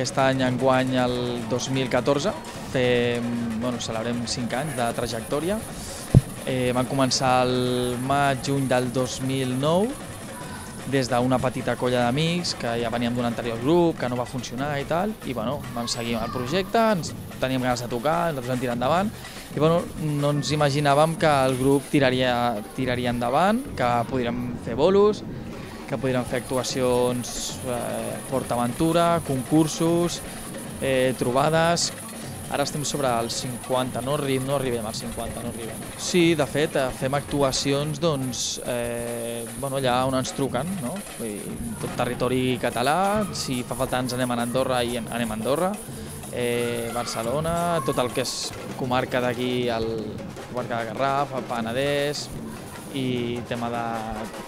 aquest any enguany el 2014 fem, bueno, celebrem 5 anys de trajectòria. Eh, van començar el maig-juny del 2009 des d'una petita colla d'amics que ja veníem d'un anterior grup, que no va funcionar i tal, i bueno, vam seguir amb el projecte, ens teníem ganes de tocar, ens vam tirar endavant, i bueno, no ens imaginàvem que el grup tiraria, tiraria endavant, que podríem fer bolos, que podríem fer actuacions eh, PortAventura, concursos, eh, trobades, Ara estem sobre els 50, no, arribem, no arribem als 50, no arribem. Sí, de fet, eh, fem actuacions doncs, eh, bueno, allà on ens truquen, no? Vull dir, tot territori català, si fa falta ens anem a Andorra i anem a Andorra, eh, Barcelona, tot el que és comarca d'aquí, comarca de Garraf, el Penedès, i tema de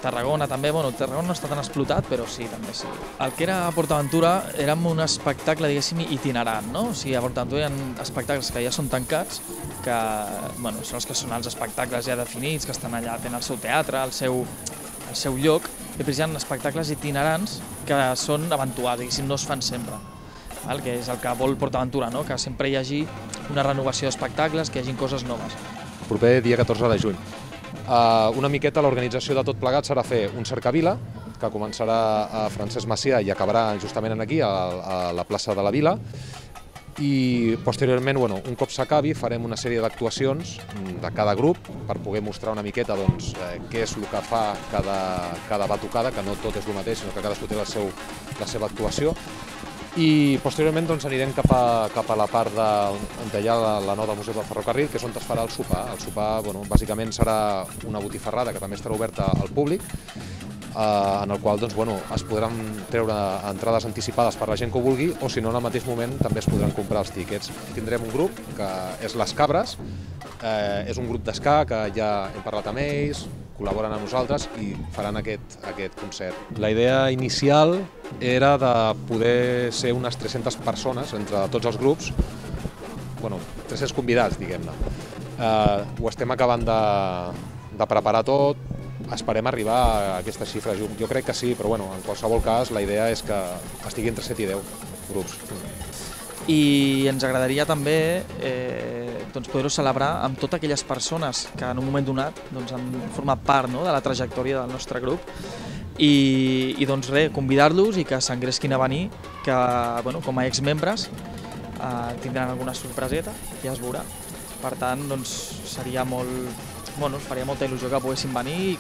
Tarragona també, bueno, Tarragona no està tan explotat, però sí, també sí. El que era PortAventura érem un espectacle, diguéssim, itinerant, no? O sigui, a PortAventura hi ha espectacles que ja són tancats, que, bueno, són els que són els espectacles ja definits, que estan allà, tenen el seu teatre, el seu, el seu lloc, i després hi ha espectacles itinerants que són eventuals, diguéssim, no es fan sempre el que és el que vol PortAventura, no? que sempre hi hagi una renovació d'espectacles, que hi hagin coses noves. Proper dia 14 de juny. Uh, una miqueta l'organització de tot plegat serà fer un cercavila, que començarà a Francesc Macià i acabarà justament aquí, a, a la plaça de la Vila, i posteriorment, bueno, un cop s'acabi, farem una sèrie d'actuacions de cada grup per poder mostrar una miqueta doncs, eh, què és el que fa cada, cada batucada, que no tot és el mateix, sinó que cadascú té la, seu, la seva actuació, i posteriorment doncs, anirem cap a, cap a la part de, on hi ha la, la nova Museu del Ferrocarril, que és on es farà el sopar. El sopar bueno, bàsicament serà una botifarrada que també estarà oberta al públic, eh, en el qual doncs, bueno, es podran treure entrades anticipades per la gent que ho vulgui o si no en el mateix moment també es podran comprar els tíquets. Tindrem un grup que és Les Cabres, eh, és un grup d'esca que ja hem parlat amb ells, col·laboren amb nosaltres i faran aquest, aquest concert. La idea inicial era de poder ser unes 300 persones entre tots els grups, bueno, 300 convidats, diguem-ne. Eh, ho estem acabant de, de preparar tot, esperem arribar a aquestes xifres. Jo, jo crec que sí, però bueno, en qualsevol cas la idea és que estigui entre 7 i 10 grups. I ens agradaria també eh, doncs poder-ho celebrar amb totes aquelles persones que en un moment donat doncs, han format part no, de la trajectòria del nostre grup i, i doncs res, convidar-los i que s'engresquin a venir, que bueno, com a exmembres eh, tindran alguna sorpreseta, ja es veurà. Per tant, doncs, seria molt, bueno, faria molta il·lusió que poguessin venir